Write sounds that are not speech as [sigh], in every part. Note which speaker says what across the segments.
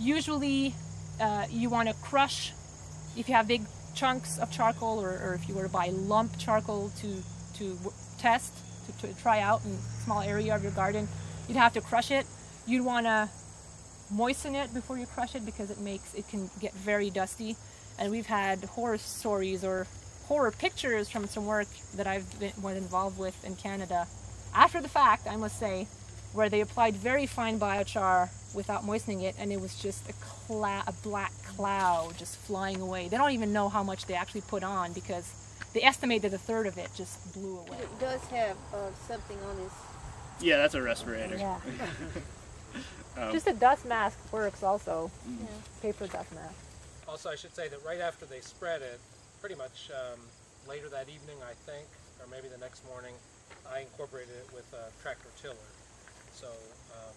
Speaker 1: Usually, uh, you want to crush if you have big chunks of charcoal, or, or if you were to buy lump charcoal to to test to, to try out in a small area of your garden. You'd have to crush it. You'd want to moisten it before you crush it because it makes it can get very dusty. And we've had horror stories or horror pictures from some work that I've been was involved with in Canada. After the fact, I must say, where they applied very fine biochar without moistening it, and it was just a, clou- a black cloud just flying away. They don't even know how much they actually put on because they estimated a third of it just blew away.
Speaker 2: It does have uh, something on his.
Speaker 3: Yeah, that's a respirator.
Speaker 1: Yeah. [laughs]
Speaker 3: Um,
Speaker 1: Just a dust mask works also.
Speaker 2: Yeah.
Speaker 1: Paper dust mask.
Speaker 4: Also, I should say that right after they spread it, pretty much um, later that evening, I think, or maybe the next morning, I incorporated it with a tractor tiller. So um,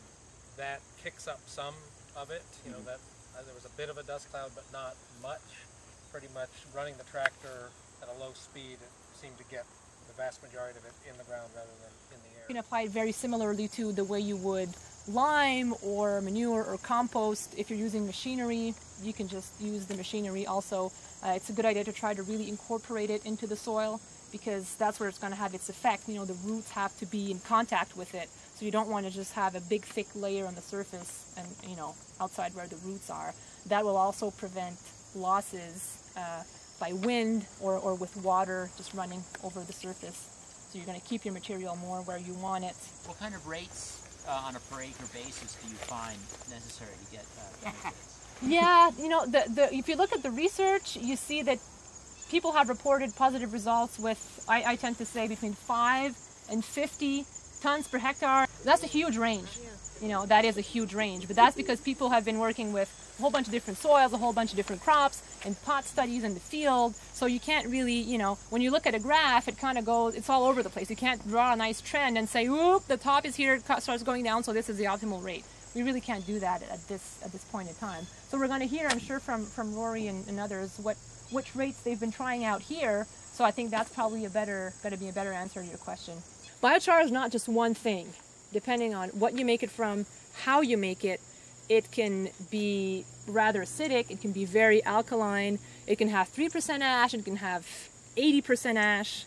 Speaker 4: that kicks up some of it. You know, that uh, there was a bit of a dust cloud, but not much. Pretty much running the tractor at a low speed, it seemed to get the vast majority of it in the ground rather than in the air.
Speaker 1: You can apply it very similarly to the way you would lime or manure or compost. If you're using machinery, you can just use the machinery also. Uh, it's a good idea to try to really incorporate it into the soil because that's where it's going to have its effect. You know, the roots have to be in contact with it. So you don't want to just have a big thick layer on the surface and, you know, outside where the roots are. That will also prevent losses uh, by wind or, or with water just running over the surface. So you're going to keep your material more where you want it.
Speaker 5: What kind of rates uh, on a per acre basis do you find necessary to get uh, [laughs] benefits?
Speaker 1: yeah, you know, the, the, if you look at the research, you see that people have reported positive results with, I, I tend to say, between 5 and 50 tons per hectare. That's a huge range. You know, that is a huge range. But that's because people have been working with a whole bunch of different soils, a whole bunch of different crops, and pot studies in the field. So you can't really, you know, when you look at a graph, it kind of goes, it's all over the place. You can't draw a nice trend and say, whoop, the top is here, it starts going down, so this is the optimal rate. We really can't do that at this at this point in time. So we're going to hear, I'm sure, from, from Rory and, and others, what which rates they've been trying out here. So I think that's probably a better, going to be a better answer to your question. Biochar is not just one thing. Depending on what you make it from, how you make it, it can be rather acidic, it can be very alkaline, it can have 3% ash, it can have 80% ash.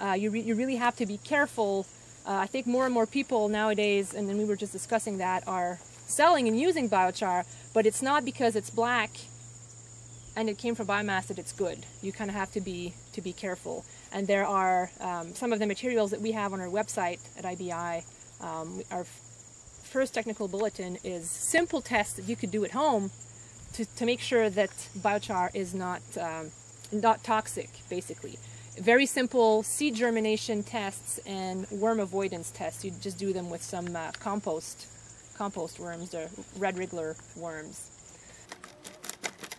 Speaker 1: Uh, you, re- you really have to be careful. Uh, I think more and more people nowadays, and then we were just discussing that, are selling and using biochar, but it's not because it's black and it came from biomass that it's good. You kind of have to be to be careful. And there are um, some of the materials that we have on our website at IBI. Um, our first technical bulletin is simple tests that you could do at home to, to make sure that biochar is not um, not toxic, basically. Very simple seed germination tests and worm avoidance tests. You just do them with some uh, compost compost worms, the red wriggler worms.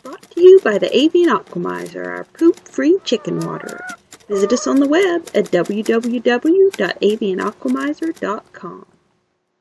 Speaker 6: Brought to you by the Avian Aqua Miser, our poop-free chicken water. Visit us on the web at www.avianaquamiser.com.